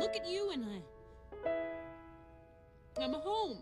look at you and I. I'm home.